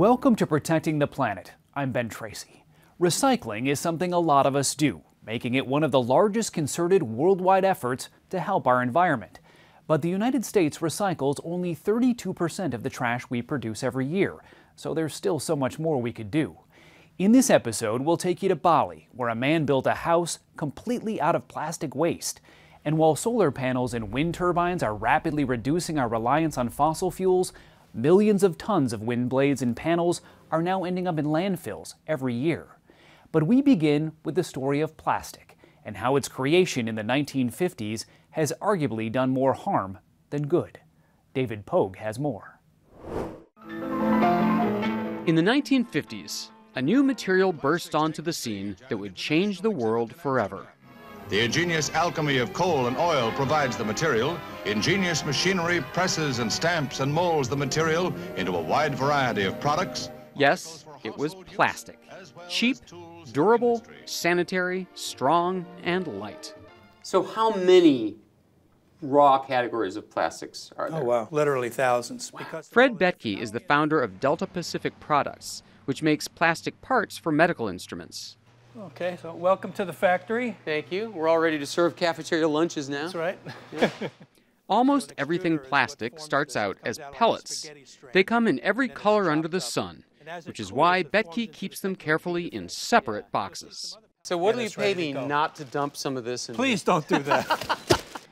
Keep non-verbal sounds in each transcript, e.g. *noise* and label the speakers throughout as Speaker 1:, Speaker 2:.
Speaker 1: Welcome to Protecting the Planet. I'm Ben Tracy. Recycling is something a lot of us do, making it one of the largest concerted worldwide efforts to help our environment. But the United States recycles only 32% of the trash we produce every year, so there's still so much more we could do. In this episode, we'll take you to Bali, where a man built a house completely out of plastic waste. And while solar panels and wind turbines are rapidly reducing our reliance on fossil fuels, millions of tons of wind blades and panels are now ending up in landfills every year. But we begin with the story of plastic and how its creation in the 1950s has arguably done more harm than good. David Pogue has more.
Speaker 2: In the 1950s, a new material burst onto the scene that would change the world forever.
Speaker 3: The ingenious alchemy of coal and oil provides the material. Ingenious machinery presses and stamps and molds the material into a wide variety of products.
Speaker 2: Yes, it was plastic. Cheap, durable, sanitary, strong, and light.
Speaker 4: So, how many raw categories of plastics are oh, there?
Speaker 5: Oh, wow. Literally thousands. Because
Speaker 2: Fred Betke is the founder of Delta Pacific Products, which makes plastic parts for medical instruments.
Speaker 5: Okay, so welcome to the factory.
Speaker 4: Thank you. We're all ready to serve cafeteria lunches now.
Speaker 5: That's right. *laughs*
Speaker 2: Almost everything plastic starts out as pellets. They come in every color under the sun, which is why Betke keeps them carefully in separate boxes.
Speaker 4: So, what
Speaker 5: Yeah,
Speaker 4: will you
Speaker 5: that's
Speaker 4: pay me not to dump some of this in?
Speaker 5: Please don't do that.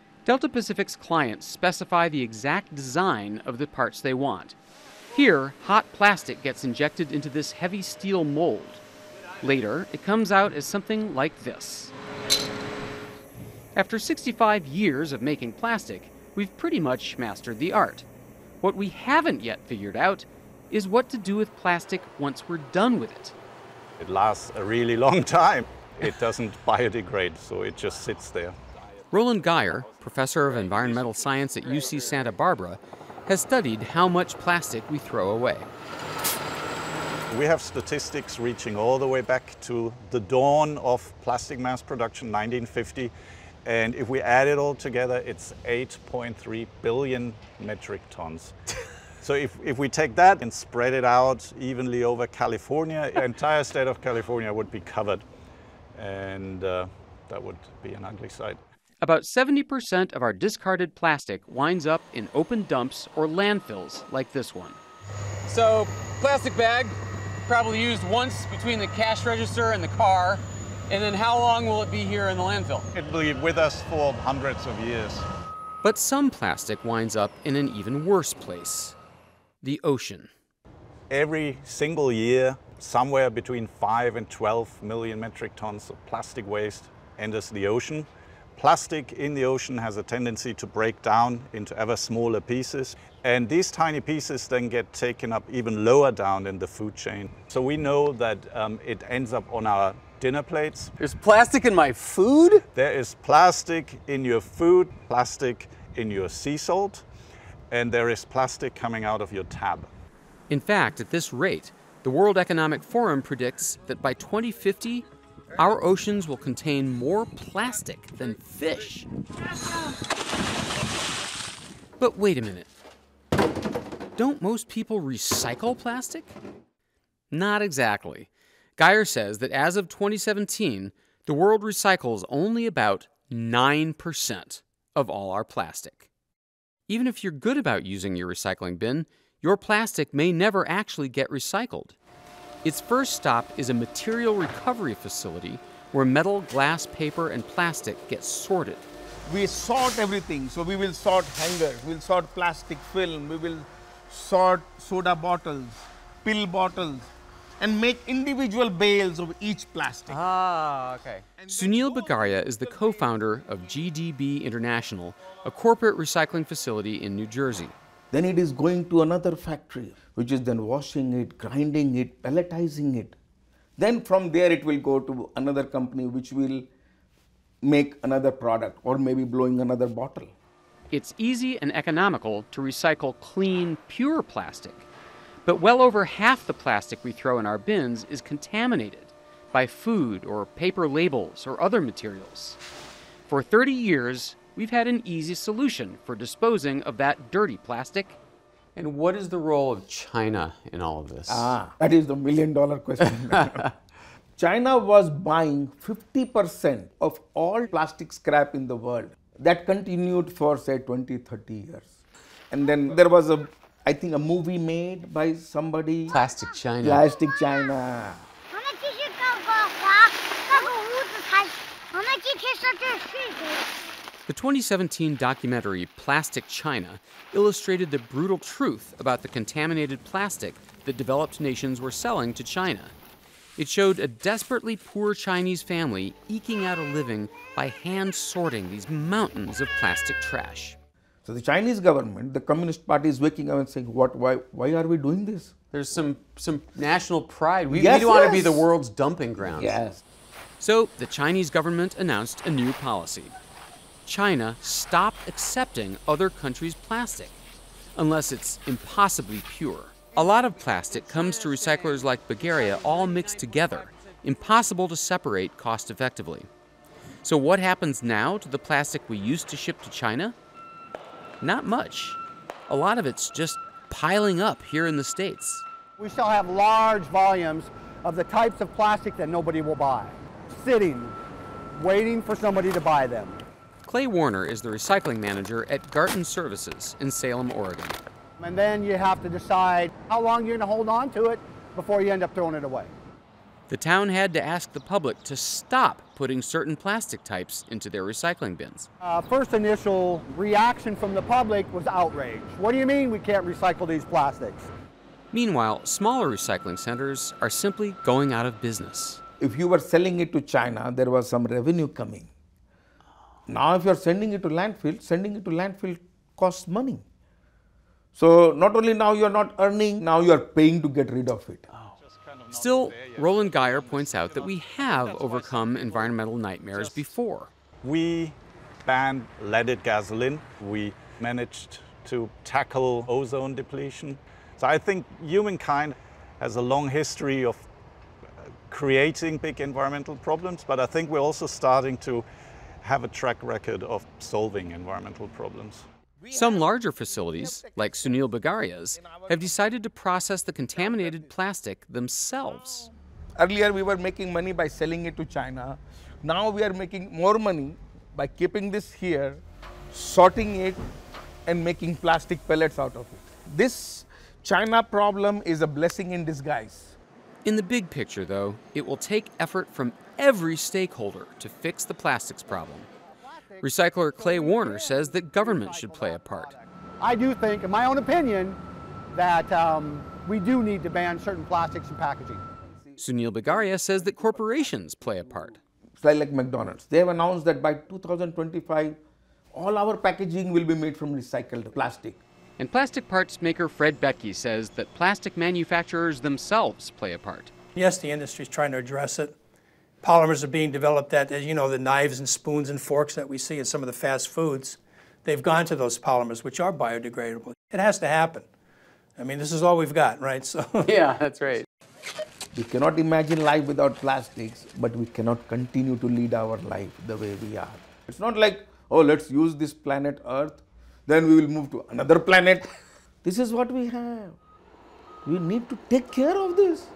Speaker 5: *laughs*
Speaker 2: Delta Pacific's clients specify the exact design of the parts they want. Here, hot plastic gets injected into this heavy steel mold. Later, it comes out as something like this. After 65 years of making plastic, we've pretty much mastered the art. What we haven't yet figured out is what to do with plastic once we're done with it.
Speaker 6: It lasts a really long time. It doesn't biodegrade, so it just sits there.
Speaker 2: Roland Geyer, professor of environmental science at UC Santa Barbara, has studied how much plastic we throw away.
Speaker 6: We have statistics reaching all the way back to the dawn of plastic mass production, 1950. And if we add it all together, it's 8.3 billion metric tons. *laughs* so if, if we take that and spread it out evenly over California, the entire state of California would be covered. And uh, that would be an ugly sight.
Speaker 2: About 70% of our discarded plastic winds up in open dumps or landfills like this one.
Speaker 4: So, plastic bag, probably used once between the cash register and the car. And then, how long will it be here in the landfill?
Speaker 6: It will be with us for hundreds of years.
Speaker 2: But some plastic winds up in an even worse place the ocean.
Speaker 6: Every single year, somewhere between 5 and 12 million metric tons of plastic waste enters the ocean. Plastic in the ocean has a tendency to break down into ever smaller pieces, and these tiny pieces then get taken up even lower down in the food chain. So we know that um, it ends up on our dinner plates.
Speaker 4: There's plastic in my food?
Speaker 6: There is plastic in your food, plastic in your sea salt, and there is plastic coming out of your tab.
Speaker 2: In fact, at this rate, the World Economic Forum predicts that by 2050, our oceans will contain more plastic than fish. But wait a minute. Don't most people recycle plastic? Not exactly. Geyer says that as of 2017, the world recycles only about 9% of all our plastic. Even if you're good about using your recycling bin, your plastic may never actually get recycled. Its first stop is a material recovery facility where metal, glass, paper, and plastic get sorted.
Speaker 7: we sort everything. So we will sort hangers, we'll sort plastic film, we will sort soda bottles, pill bottles, and make individual bales of each plastic.
Speaker 4: Ah, okay.
Speaker 2: Sunil Bagaria is the co founder of GDB International, a corporate recycling facility in New Jersey.
Speaker 8: Then it is going to another factory, which is then washing it, grinding it, pelletizing it. Then from there it will go to another company which will make another product or maybe blowing another bottle.
Speaker 2: It's easy and economical to recycle clean, pure plastic. But well over half the plastic we throw in our bins is contaminated by food or paper labels or other materials. For 30 years, we've had an easy solution for disposing of that dirty plastic, And what is the role of China in all of this?
Speaker 8: Ah, that is the million dollar question. *laughs* China was buying 50% of all plastic scrap in the world. That continued for say 20, 30 years. And then there was a, I think, a movie made by somebody.
Speaker 2: Plastic China.
Speaker 8: Plastic China.
Speaker 2: The 2017 documentary Plastic China illustrated the brutal truth about the contaminated plastic that developed nations were selling to China. It showed a desperately poor Chinese family eking out a living by hand sorting these mountains of plastic trash.
Speaker 8: So the Chinese government, the Communist Party is waking up and saying, what, why, why are we doing this?
Speaker 2: There's some, some national pride. We,
Speaker 8: Yes,
Speaker 2: we want to be the world's dumping ground.
Speaker 8: Yes.
Speaker 2: So the Chinese government announced a new policy. China stopped accepting other countries' plastic unless it's impossibly pure. A lot of plastic comes to recyclers like Bagaria all mixed together, impossible to separate cost effectively. So, what happens now to the plastic we used to ship to China? Not much. A lot of it's just piling up here in the States.
Speaker 9: We still have large volumes of the types of plastic that nobody will buy, sitting, waiting for somebody to buy them.
Speaker 2: Clay Warner is the recycling manager at Garten Services in Salem, Oregon.
Speaker 9: And then you have to decide how long you're going to hold on to it before you end up throwing it away.
Speaker 2: The town had to ask the public to stop putting certain plastic types into their recycling bins.
Speaker 9: Uh, first initial reaction from the public was outrage. What do you mean we can't recycle these plastics?
Speaker 2: Meanwhile, smaller recycling centers are simply going out of business.
Speaker 8: If you were selling it to China, there was some revenue coming. Now, if you are sending it to landfill, sending it to landfill costs money. So, not only now you are not earning, now you are paying to get rid of it.
Speaker 2: Still, Roland Geyer points out that we have overcome environmental nightmares before.
Speaker 6: We banned leaded gasoline. We managed to tackle ozone depletion. So I think humankind has a long history of uh, creating big environmental problems, but I think we're also starting to have a track record of solving environmental problems.
Speaker 2: Some larger facilities, like Sunil Bagaria's, have decided to process the contaminated plastic themselves.
Speaker 8: Earlier, we were making money by selling it to China. Now, we are making more money by keeping this here, sorting it, and making plastic pellets out of it. This China problem is a blessing in disguise.
Speaker 2: In the big picture, though, it will take effort from every stakeholder to fix the plastics problem. Recycler Clay Warner says that government should play a part.
Speaker 9: I do think, in my own opinion, that um, we do need to ban certain plastics and packaging.
Speaker 2: Sunil Bagaria says that corporations play a part.
Speaker 8: It's like, like McDonald's. They have announced that by 2025, all our packaging will be made from recycled plastic.
Speaker 2: And plastic parts maker Fred Betke says that plastic manufacturers themselves play a part.
Speaker 5: Yes, the industry is trying to address it. Polymers are being developed that, as you know, the knives and spoons and forks that we see in some of the fast foods, they've gone to those polymers, which are biodegradable. It has to happen. I mean, this is all we've got, right? *laughs* So
Speaker 2: Yeah, that's right.
Speaker 8: We cannot imagine life without plastics, but we cannot continue to lead our life the way we are. It's not like, oh, let's use this planet Earth, then we will move to another planet. *laughs* This is what we have. We need to take care of this.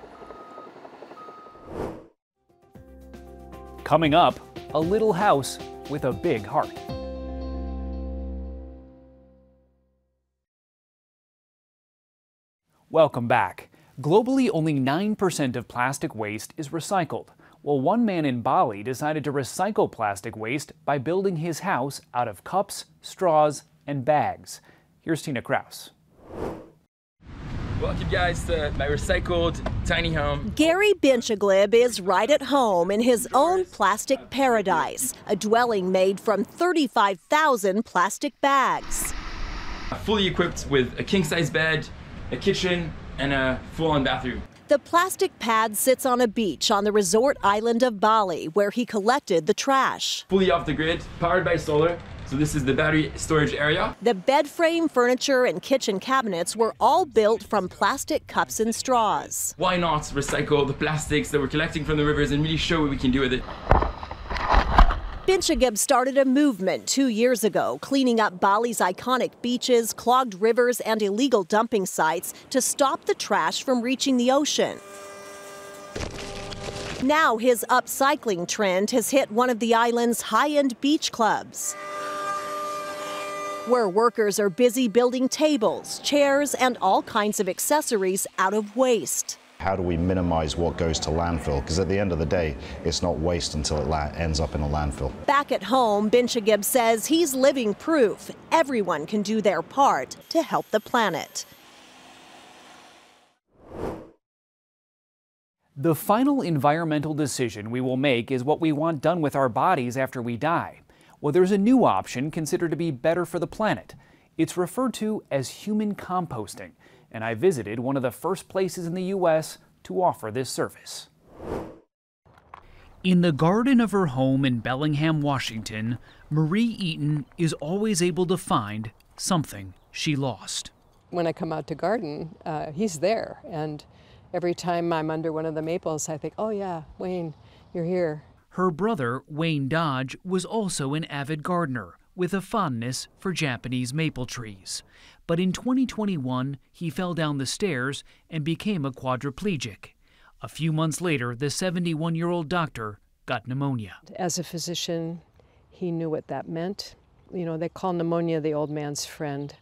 Speaker 1: Coming up, a little house with a big heart. Welcome back. Globally, only 9% of plastic waste is recycled. Well, one man in Bali decided to recycle plastic waste by building his house out of cups, straws, and bags. Here's Tina Kraus.
Speaker 10: Welcome, guys, to my recycled tiny home.
Speaker 11: Gary Bencheghib is right at home in his own plastic paradise, a dwelling made from 35,000 plastic bags.
Speaker 10: Fully equipped with a king size bed, a kitchen, and a full on bathroom.
Speaker 11: The plastic pad sits on a beach on the resort island of Bali, where he collected the trash.
Speaker 10: Fully off the grid, powered by solar. So, this is the battery storage area.
Speaker 11: The bed frame, furniture, and kitchen cabinets were all built from plastic cups and straws.
Speaker 10: Why not recycle the plastics that we're collecting from the rivers and really show what we can do with it?
Speaker 11: Bencheghib started a movement two years ago, cleaning up Bali's iconic beaches, clogged rivers, and illegal dumping sites to stop the trash from reaching the ocean. Now his upcycling trend has hit one of the island's high end beach clubs, where workers are busy building tables, chairs, and all kinds of accessories out of waste.
Speaker 12: How do we minimize what goes to landfill? Because at the end of the day, it's not waste until it ends up in a landfill.
Speaker 11: Back at home, Bencheghib says he's living proof everyone can do their part to help the planet.
Speaker 1: The final environmental decision we will make is what we want done with our bodies after we die. Well, there's a new option considered to be better for the planet. It's referred to as human composting and I visited one of the first places in the U.S. to offer this service. In the garden of her home in Bellingham, Washington, Marie Eaton is always able to find something she lost.
Speaker 13: When I come out to garden, uh, he's there. And every time I'm under one of the maples, I think, oh, yeah, Wayne, you're here.
Speaker 1: Her brother, Wayne Dodge, was also an avid gardener with a fondness for Japanese maple trees. But in 2021, he fell down the stairs and became a quadriplegic. A few months later, the 71 year old doctor got pneumonia.
Speaker 13: As a physician, he knew what that meant. You know, they call pneumonia the old man's friend,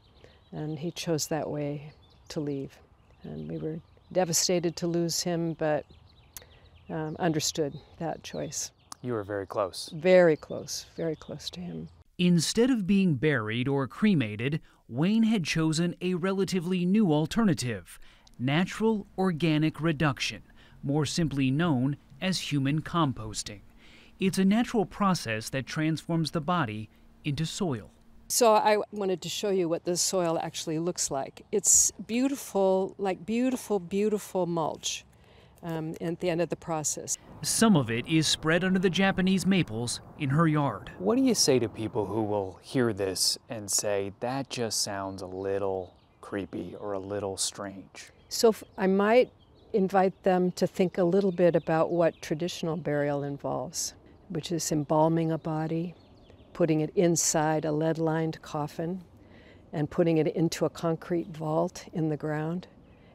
Speaker 13: and he chose that way to leave. And we were devastated to lose him, but um, understood that choice.
Speaker 1: You were very close.
Speaker 13: Very close, very close to him.
Speaker 1: Instead of being buried or cremated, Wayne had chosen a relatively new alternative natural organic reduction, more simply known as human composting. It's a natural process that transforms the body into soil.
Speaker 13: So I wanted to show you what the soil actually looks like. It's beautiful, like beautiful, beautiful mulch um, at the end of the process.
Speaker 1: Some of it is spread under the Japanese maples in her yard.
Speaker 14: What do you say to people who will hear this and say, that just sounds a little creepy or a little strange?
Speaker 13: So I might invite them to think a little bit about what traditional burial involves, which is embalming a body, putting it inside a lead lined coffin, and putting it into a concrete vault in the ground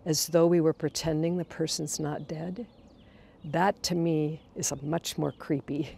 Speaker 13: as though we were pretending the person's not dead, that to me is a much more creepy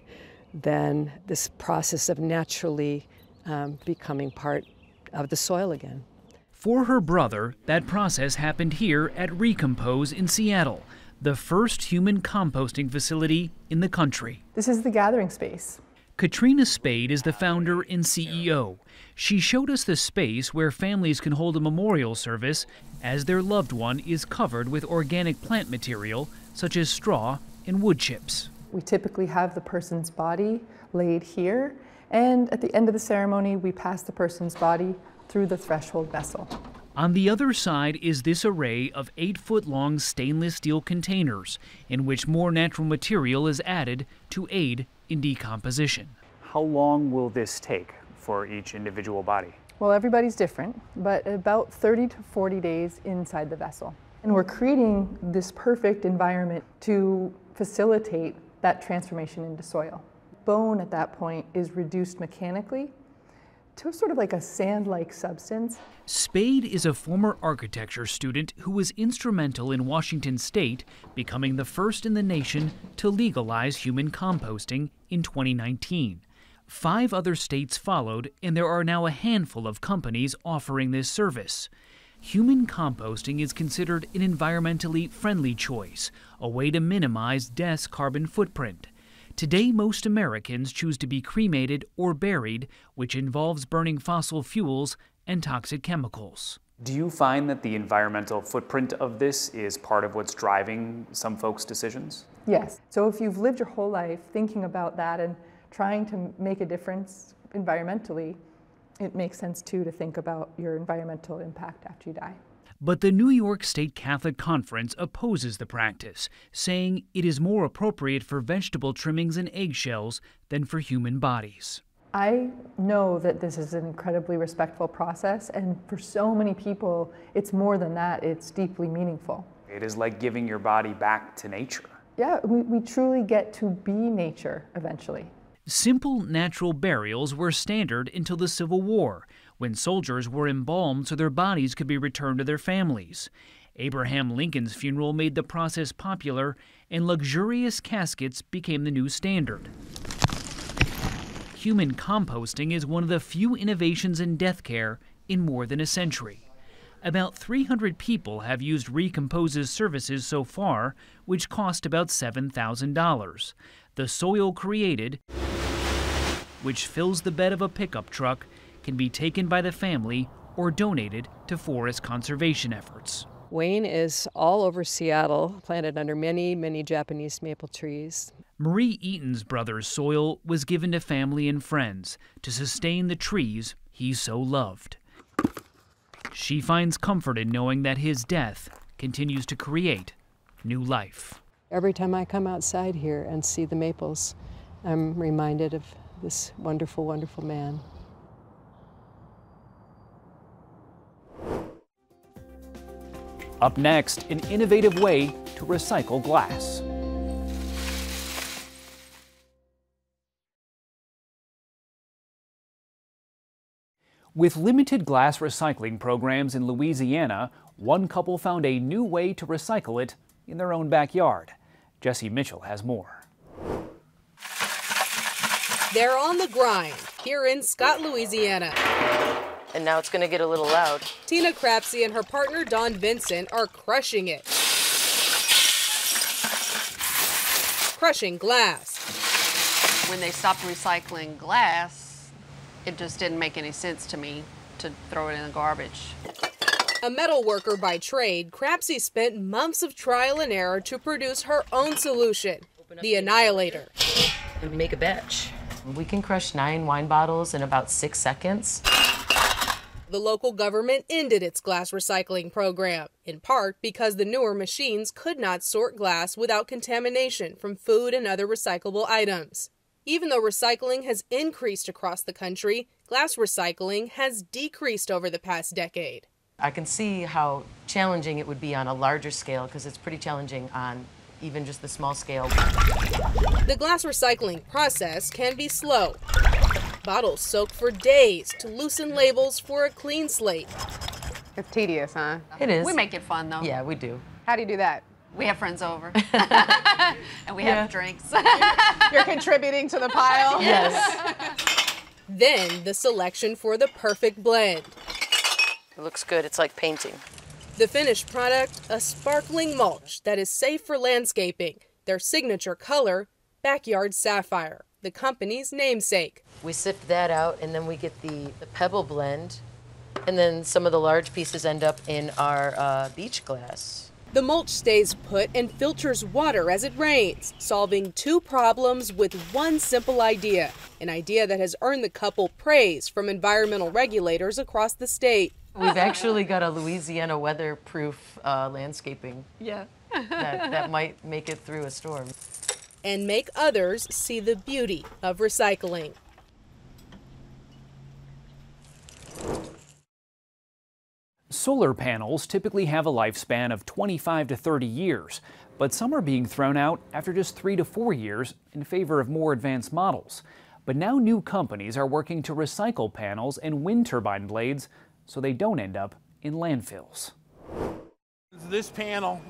Speaker 13: than this process of naturally um, becoming part of the soil again.
Speaker 1: For her brother, that process happened here at Recompose in Seattle, the first human composting facility in the country.
Speaker 15: This is the gathering space.
Speaker 1: Katrina Spade is the founder and CEO. She showed us the space where families can hold a memorial service as their loved one is covered with organic plant material such as straw and wood chips.
Speaker 15: We typically have the person's body laid here, and at the end of the ceremony, we pass the person's body through the threshold vessel.
Speaker 1: On the other side is this array of 8 foot long stainless steel containers in which more natural material is added to aid in decomposition.
Speaker 14: How long will this take for each individual body?
Speaker 15: Well, everybody's different, but about 30 to 40 days inside the vessel. And we're creating this perfect environment to facilitate that transformation into soil. Bone at that point is reduced mechanically to sort of like a sand like substance.
Speaker 1: Spade is a former architecture student who was instrumental in Washington state becoming the first in the nation to legalize human composting in 2019. Five other states followed, and there are now a handful of companies offering this service. Human composting is considered an environmentally friendly choice, a way to minimize death's carbon footprint. Today, most Americans choose to be cremated or buried, which involves burning fossil fuels and toxic chemicals.
Speaker 14: Do you find that the environmental footprint of this is part of what's driving some folks' decisions?
Speaker 15: Yes. So if you've lived your whole life thinking about that and trying to make a difference environmentally, it makes sense too to think about your environmental impact after you die.
Speaker 1: But the New York State Catholic Conference opposes the practice, saying it is more appropriate for vegetable trimmings and eggshells than for human bodies.
Speaker 15: I know that this is an incredibly respectful process, and for so many people, it's more than that, it's deeply meaningful.
Speaker 14: It is like giving your body back to nature.
Speaker 15: Yeah, we, we truly get to be nature eventually.
Speaker 1: Simple natural burials were standard until the Civil War, when soldiers were embalmed so their bodies could be returned to their families. Abraham Lincoln's funeral made the process popular, and luxurious caskets became the new standard. Human composting is one of the few innovations in death care in more than a century. About 300 people have used Recompose's services so far, which cost about $7,000. The soil created, which fills the bed of a pickup truck, can be taken by the family or donated to forest conservation efforts.
Speaker 13: Wayne is all over Seattle, planted under many, many Japanese maple trees.
Speaker 1: Marie Eaton's brother's soil was given to family and friends to sustain the trees he so loved. She finds comfort in knowing that his death continues to create new life.
Speaker 13: Every time I come outside here and see the maples, I'm reminded of this wonderful, wonderful man.
Speaker 1: Up next, an innovative way to recycle glass. With limited glass recycling programs in Louisiana, one couple found a new way to recycle it in their own backyard. Jesse Mitchell has more.
Speaker 16: They're on the grind here in Scott, Louisiana.
Speaker 17: And now it's going to get a little loud.
Speaker 16: Tina Crapsey and her partner Don Vincent are crushing it. Crushing glass.
Speaker 18: When they stopped recycling glass, it just didn't make any sense to me to throw it in the garbage.
Speaker 16: A metal worker by trade, Crapsey spent months of trial and error to produce her own solution, the Annihilator.
Speaker 17: And make a batch. We can crush nine wine bottles in about six seconds.
Speaker 16: The local government ended its glass recycling program, in part because the newer machines could not sort glass without contamination from food and other recyclable items. Even though recycling has increased across the country, glass recycling has decreased over the past decade.
Speaker 17: I can see how challenging it would be on a larger scale because it's pretty challenging on even just the small scale.
Speaker 16: The glass recycling process can be slow. Bottles soak for days to loosen labels for a clean slate.
Speaker 19: It's tedious, huh?
Speaker 17: It is.
Speaker 18: We make it fun though.
Speaker 17: Yeah, we do.
Speaker 19: How do you do that?
Speaker 18: We have friends over. *laughs* and we
Speaker 17: Yeah.
Speaker 18: have drinks. *laughs*
Speaker 19: You're contributing to the pile? *laughs*
Speaker 17: Yes.
Speaker 16: Then the selection for the perfect blend.
Speaker 17: It looks good. It's like painting.
Speaker 16: The finished product, a sparkling mulch that is safe for landscaping. Their signature color, backyard sapphire, the company's namesake.
Speaker 17: We sift that out and then we get the, the pebble blend. And then some of the large pieces end up in our uh, beach glass.
Speaker 16: The mulch stays put and filters water as it rains, solving two problems with one simple idea. An idea that has earned the couple praise from environmental regulators across the state.
Speaker 17: We've actually got a Louisiana weatherproof uh, landscaping
Speaker 18: yeah.
Speaker 17: that, that might make it through a storm.
Speaker 16: And make others see the beauty of recycling.
Speaker 1: Solar panels typically have a lifespan of 25 to 30 years, but some are being thrown out after just three to four years in favor of more advanced models. But now new companies are working to recycle panels and wind turbine blades so they don't end up in landfills.
Speaker 20: This panel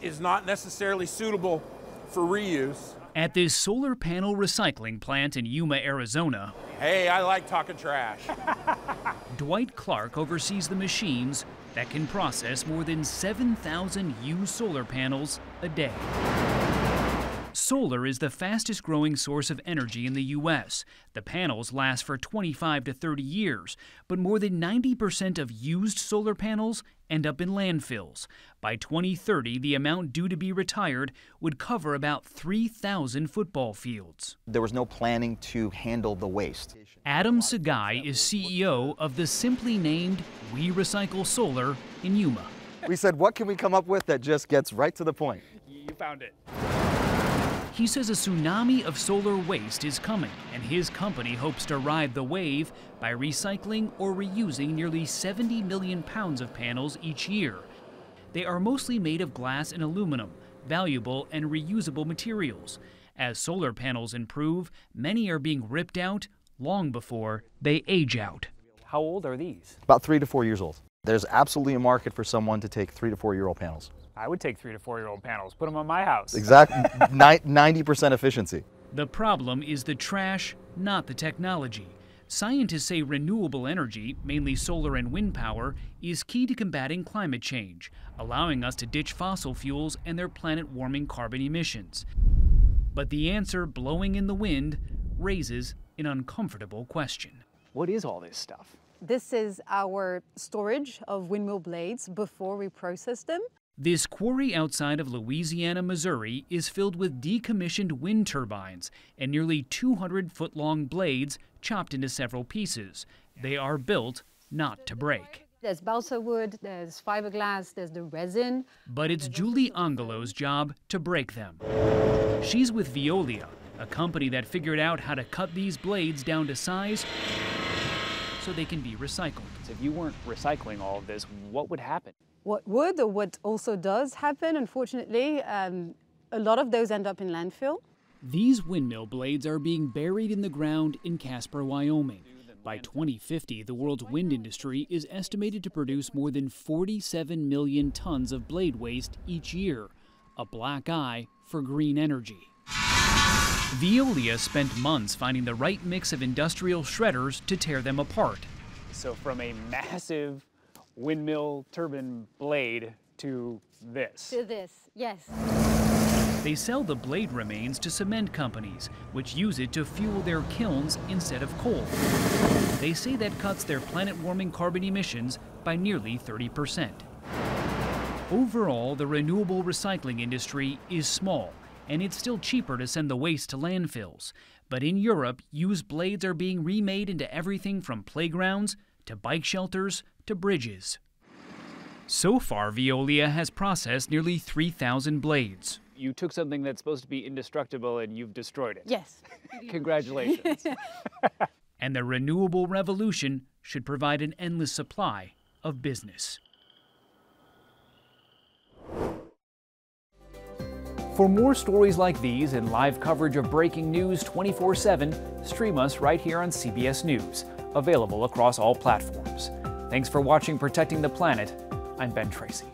Speaker 20: is not necessarily suitable for reuse.
Speaker 1: At this solar panel recycling plant in Yuma, Arizona,
Speaker 20: Hey, I like talking trash. *laughs*
Speaker 1: Dwight Clark oversees the machines that can process more than 7,000 used solar panels a day. Solar is the fastest growing source of energy in the U.S. The panels last for 25 to 30 years, but more than 90% of used solar panels end up in landfills. By 2030, the amount due to be retired would cover about 3,000 football fields.
Speaker 21: There was no planning to handle the waste.
Speaker 1: Adam Saghei is CEO of the simply named We Recycle Solar in Yuma.
Speaker 21: We said, what can we come up with that just gets right to the point?
Speaker 1: You found it. He says a tsunami of solar waste is coming, and his company hopes to ride the wave by recycling or reusing nearly 70 million pounds of panels each year. They are mostly made of glass and aluminum, valuable and reusable materials. As solar panels improve, many are being ripped out long before they age out.
Speaker 14: How old are these?
Speaker 21: About three to four years old. There's absolutely a market for someone to take three to four year old panels.
Speaker 14: I would take three to four year old panels, put them on my house.
Speaker 21: Exactly, *laughs* 90% efficiency.
Speaker 1: The problem is the trash, not the technology. Scientists say renewable energy, mainly solar and wind power, is key to combating climate change, allowing us to ditch fossil fuels and their planet warming carbon emissions. But the answer, blowing in the wind, raises an uncomfortable question.
Speaker 14: What is all this stuff?
Speaker 22: This is our storage of windmill blades before we process them.
Speaker 1: This quarry outside of Louisiana, Missouri is filled with decommissioned wind turbines and nearly 200 foot long blades chopped into several pieces. They are built not to break.
Speaker 22: There's balsa wood, there's fiberglass, there's the resin.
Speaker 1: But it's Julie Angelo's job to break them. She's with Veolia, a company that figured out how to cut these blades down to size so they can be recycled.
Speaker 14: So if you weren't recycling all of this, what would happen?
Speaker 22: What would or what also does happen, unfortunately, um, a lot of those end up in landfill.
Speaker 1: These windmill blades are being buried in the ground in Casper, Wyoming. By 2050, the world's wind industry is estimated to produce more than 47 million tons of blade waste each year, a black eye for green energy. Veolia spent months finding the right mix of industrial shredders to tear them apart.
Speaker 14: So from a massive windmill turbine blade to this.
Speaker 22: To this, yes.
Speaker 1: They sell the blade remains to cement companies, which use it to fuel their kilns instead of coal. They say that cuts their planet warming carbon emissions by nearly 30%. Overall, the renewable recycling industry is small, and it's still cheaper to send the waste to landfills. But in Europe, used blades are being remade into everything from playgrounds to bike shelters to bridges. So far, Veolia has processed nearly 3,000 blades.
Speaker 14: You took something that's supposed to be indestructible and you've destroyed it.
Speaker 22: Yes. *laughs*
Speaker 14: Congratulations. *laughs*
Speaker 1: and the renewable revolution should provide an endless supply of business.
Speaker 14: For more stories like these and live coverage of breaking news 24 7, stream us right here on CBS News, available across all platforms. Thanks for watching Protecting the Planet. I'm Ben Tracy.